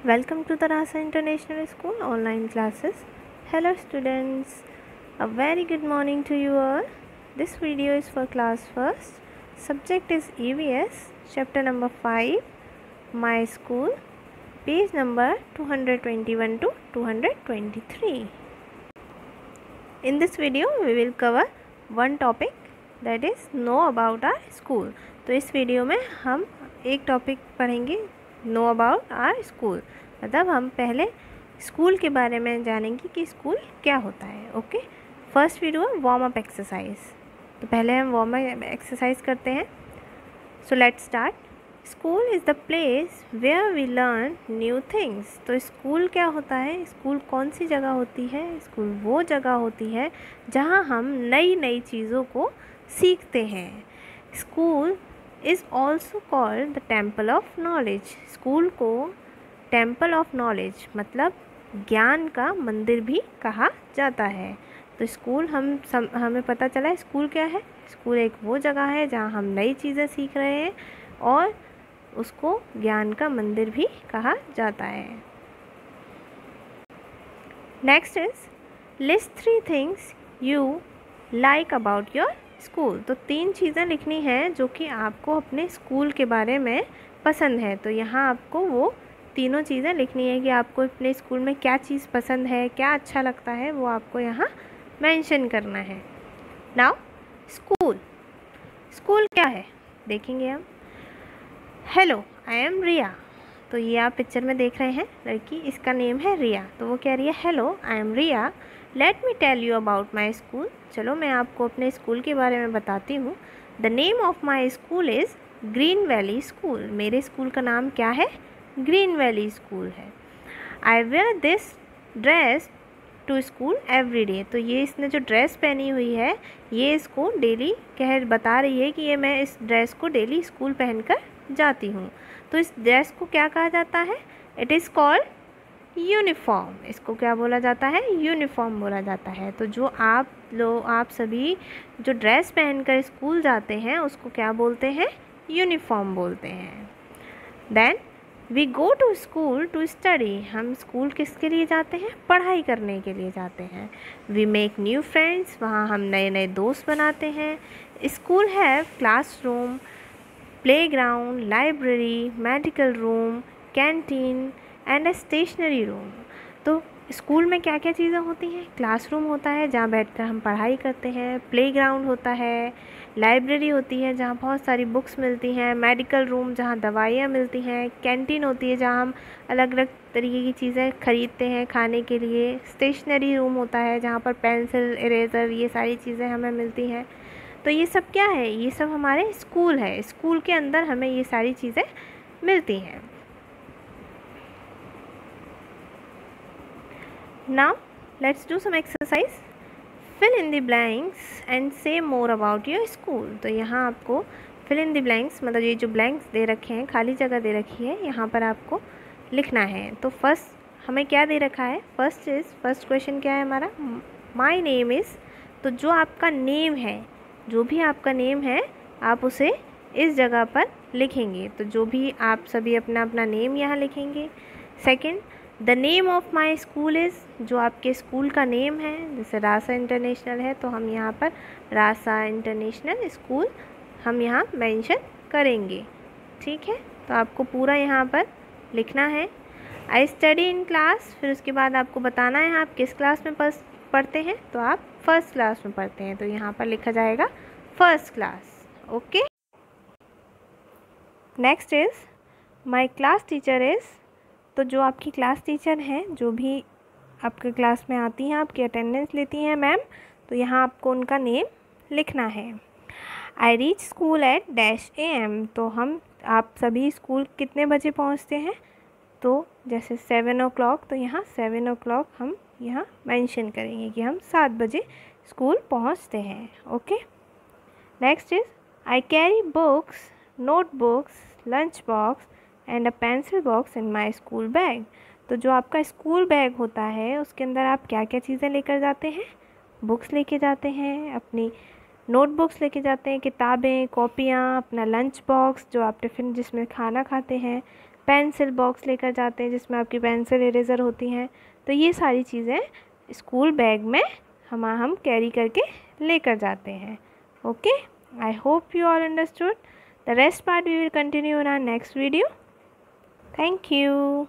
Welcome to Tarasa International School online classes hello students a very good morning to you all this video is for class first subject is E V S chapter number five my school page number 221 to 223 in this video we will cover one topic that is know about our school तो इस video में हम एक topic पढ़ेंगे know about our school मतलब हम पहले school के बारे में जानेंगे कि स्कूल क्या होता है ओके फ़र्स्ट वीडियो है वार्म अप एक्सरसाइज तो पहले हम वार्म अप एक्सरसाइज करते हैं. So let start school is the place where we learn new things तो स्कूल क्या होता है? स्कूल कौन सी जगह होती है? स्कूल वो जगह होती है जहाँ हम नई नई चीज़ों को सीखते हैं. School is also called the temple of knowledge school को टेंपल ऑफ़ नॉलेज मतलब ज्ञान का मंदिर भी कहा जाता है। तो स्कूल हम सम, हमें पता चला स्कूल क्या है? स्कूल एक वो जगह है जहाँ हम नई चीज़ें सीख रहे हैं और उसको ज्ञान का मंदिर भी कहा जाता है। Next is list three things you like about your school. तो तीन चीज़ें लिखनी है जो कि आपको अपने स्कूल के बारे में पसंद है। तो यहाँ आपको वो तीनों चीज़ें लिखनी है कि आपको अपने स्कूल में क्या चीज़ पसंद है, क्या अच्छा लगता है, वो आपको यहाँ मेंशन करना है। Now, school. स्कूल क्या है? देखेंगे हम। Hello, I am Riya. तो ये आप पिक्चर में देख रहे हैं, लड़की, इसका नेम है रिया। तो वो कह रही है hello I am Riya. Let me tell you about my school चलो, मैं आपको अपने स्कूल के बारे में बताती हूँ। The name of my school is Green Valley School मेरे स्कूल का नाम क्या है? ग्रीन वैली स्कूल है। I wear this dress to school every day तो ये इसने जो ड्रेस पहनी हुई है, ये इसको डेली कह, बता रही है कि ये मैं इस ड्रेस को डेली स्कूल पहनकर जाती हूँ। तो इस ड्रेस को क्या कहा जाता है? इट इज़ कॉल्ड यूनिफॉर्म इसको क्या बोला जाता है? यूनिफॉर्म बोला जाता है। तो जो आप लोग आप सभी जो ड्रेस पहनकर स्कूल जाते हैं, उसको क्या बोलते हैं? यूनिफॉर्म बोलते हैं। Then we go to school to study हम स्कूल किसके लिए जाते हैं? पढ़ाई करने के लिए जाते हैं। वी मेक न्यू फ्रेंड्स वहाँ हम नए नए दोस्त बनाते हैं। स्कूल है class ground library medical room canteen and a stationery room तो स्कूल में क्या क्या चीज़ें होती हैं? क्लासरूम होता है जहाँ बैठकर हम पढ़ाई करते हैं प्लेग्राउंड होता है लाइब्रेरी होती है जहाँ बहुत सारी बुक्स मिलती हैं मेडिकल रूम जहाँ दवाइयाँ मिलती हैं कैंटीन होती है जहाँ हम अलग अलग तरीके की चीज़ें ख़रीदते हैं खाने के लिए स्टेशनरी रूम होता है जहाँ पर पेंसिल इरेज़र ये सारी चीज़ें हमें मिलती हैं। तो ये सब क्या है? ये सब हमारे स्कूल है। स्कूल के अंदर हमें ये सारी चीज़ें मिलती हैं। Now, let's do some exercise. Fill in the blanks and say more about your school. तो यहाँ आपको fill in the blanks मतलब ये जो blanks दे रखे हैं, खाली जगह दे रखी है, यहाँ पर आपको लिखना है। तो फ़र्स्ट हमें क्या दे रखा है? फ़र्स्ट इज़ फ़र्स्ट क्वेश्चन क्या है हमारा? माई नेम इज़ तो जो आपका नेम है जो भी आपका नेम है, आप उसे इस जगह पर लिखेंगे। तो जो भी आप सभी अपना अपना नेम यहाँ लिखेंगे। Second the name of my school is जो आपके स्कूल का नेम है, जैसे रासा इंटरनेशनल है तो हम यहाँ पर रासा इंटरनेशनल स्कूल हम यहाँ मेंशन करेंगे। ठीक है? तो आपको पूरा यहाँ पर लिखना है। आई स्टडी इन क्लास फिर उसके बाद आपको बताना है आप किस क्लास में पढ़ते हैं तो आप फ़र्स्ट क्लास में पढ़ते हैं तो यहाँ पर लिखा जाएगा first class okay next is my class teacher is तो जो आपकी क्लास टीचर हैं, जो भी आपके क्लास में आती हैं, आपकी अटेंडेंस लेती हैं मैम तो यहाँ आपको उनका नेम लिखना है। I reach school at dash A M तो हम, आप सभी स्कूल कितने बजे पहुँचते हैं? तो जैसे सेवन ओ क्लॉक तो यहाँ सेवन ओ क्लॉक हम यहाँ मेंशन करेंगे कि हम सात बजे स्कूल पहुँचते हैं, okay? Next is I carry books notebooks lunch box and a pencil box in my school bag तो जो आपका स्कूल बैग होता है, उसके अंदर आप क्या क्या चीज़ें लेकर जाते हैं? बुक्स लेके जाते हैं, अपनी नोटबुक्स लेके जाते हैं, किताबें, कॉपियाँ, अपना लंच बॉक्स जो आप टिफ़िन जिसमें खाना खाते हैं पेंसिल बॉक्स लेकर जाते हैं जिसमें आपकी पेंसिल इरेज़र होती हैं। तो ये सारी चीज़ें स्कूल बैग में हम हम कैरी करके लेकर जाते हैं। Okay I hope you all understood the rest part we will continue in our next video thank you